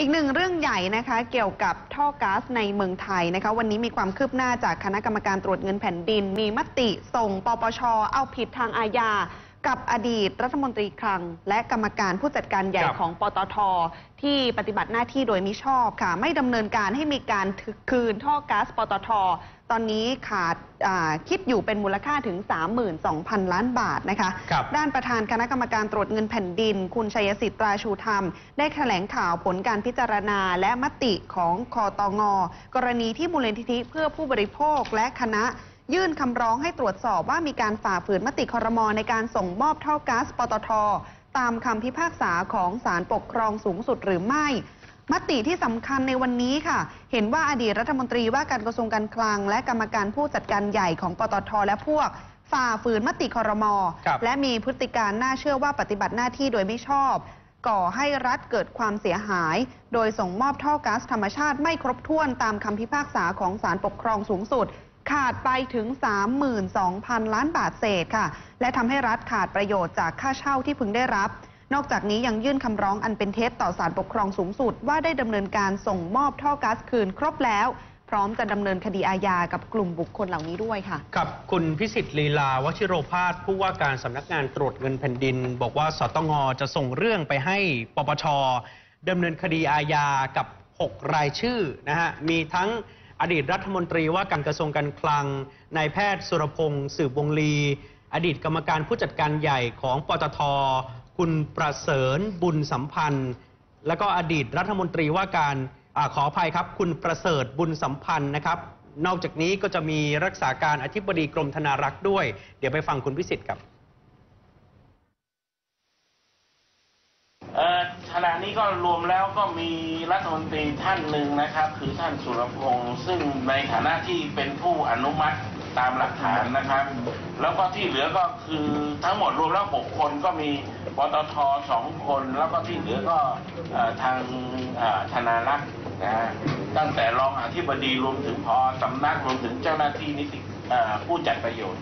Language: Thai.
อีกหนึ่งเรื่องใหญ่นะคะเกี่ยวกับท่อก๊าซในเมืองไทยนะคะวันนี้มีความคืบหน้าจากคณะกรรมการตรวจเงินแผ่นดิน มีมติส่งปปชเอาผิดทางอาญา กับอดีตรัฐมนตรีคลัง และกรรมการผู้จัดการใหญ่ครับ ของปตท ที่ปฏิบัติหน้าที่โดยมิชอบค่ะ ไม่ดำเนินการให้มีการคืนท่อก๊าซปตท ตอนนี้ขาดอ่าคิดอยู่เป็นมูลค่าถึง 32,000 ล้านบาทนะคะ ครับ ด้านประธานคณะกรรมการตรวจเงินแผ่นดิน คุณชัยสิทธิ์ตราชูธรรม ได้แถลงข่าวผลการพิจารณาและมติของคอตงกรณีที่มูลนิธิเพื่อผู้บริโภคและคณะ ยื่นคำร้องให้ตรวจสอบว่ามีการฝ่าฝืนมติครมในการส่งมอบท่อก๊าซปตท ตามคำพิพากษาของศาลปกครองสูงสุดหรือไม่ มติที่สำคัญในวันนี้ค่ะ เห็นว่าอดีตรัฐมนตรีว่าการกระทรวงการคลัง และกรรมการผู้จัดการใหญ่ของปตท และพวกฝ่าฝืนมติครมครับและมีพฤติการน่าเชื่อว่าปฏิบัติหน้าที่โดยไม่ชอบ ก่อให้รัฐเกิดความเสียหาย โดยส่งมอบท่อก๊าซธรรมชาติไม่ครบถ้วนตามคำพิพากษาของศาลปกครองสูงสุด ขาดไปถึง 32,000 ล้านบาทเศษค่ะ และทำให้รัฐขาดประโยชน์จากค่าเช่าที่พึงได้รับ นอกจากนี้ยังยื่นคำร้องอันเป็นเท็จต่อศาลปกครองสูงสุด ว่าได้ดำเนินการส่งมอบท่อก๊าซคืนครบแล้ว พร้อมจะดำเนินคดีอาญากับกลุ่มบุคคลเหล่านี้ด้วยค่ะ กับคุณพิสิทธิ์ลีลาวชิโรพาสผู้ว่าการสำนักงานตรวจเงินแผ่นดิน บอกว่าสตงจะส่งเรื่องไปให้ปปชดำเนินคดีอาญากับ 6 รายชื่อนะฮะมีทั้ง อดีตรัฐมนตรีว่าการกระทรวงการคลังนายแพทย์สุรพงศ์สืบวงลี อดีตกรรมการผู้จัดการใหญ่ของปตท คุณประเสริญบุญสัมพันธ์ แล้วก็อดีตรัฐมนตรีว่าการอขออภัยครับ คุณประเสริฐบุญสัมพันธ์นะครับ นอกจากนี้ก็จะมีรักษาการอธิบดีกรมธนารักษ์ด้วย เดี๋ยวไปฟังคุณพิสิทธิ์ครับ เอ่อข ณะนี้ก็รวมแล้วก็มีรัฐมนตรีท่านหนึ่งนะครับ คือท่านสุรพงศ์ซึ่งในฐานะที่เป็นผู้อนุมัติตามหลักฐานนะครับ แล้วก็ที่เหลือก็คือทั้งหมดรวมแล้วหกคนก็มีปตทสองคน แล้วก็ที่เหลือก็ทางธนารักษ์นะตั้งแต่รองอธิบดีรวมถึงพอสำนักรวมถึงเจ้าหน้าที่นิติผู้จัดประโยชน์